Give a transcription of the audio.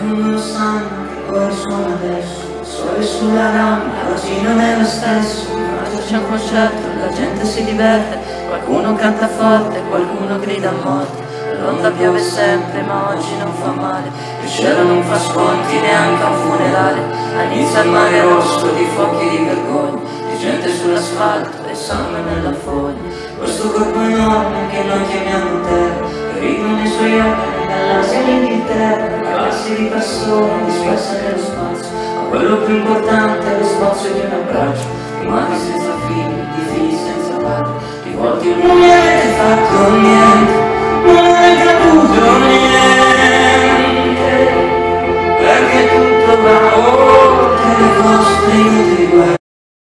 come lo sanno che corre suona adesso. Sole sulla rampa oggi non è lo stesso. Ma c'è un concerto la gente si diverte. Qualcuno canta forte qualcuno grida a morte. L'onda piove sempre ma oggi non fa male. Il cielo non fa sconti neanche a un funerale. All'inizio il mare rosso di fuochi di vergogna Di gente sull'asfalto e sangue nella foglia. Questo corpo enorme che noi chiamiamo terra di persone disperse nello spazio. Ma quello più importante è lo spazio di un abbraccio. Di mani senza figli, di figli senza padre. Di volti un niente fatto niente. Non è caputo niente. Perché tutto va vostre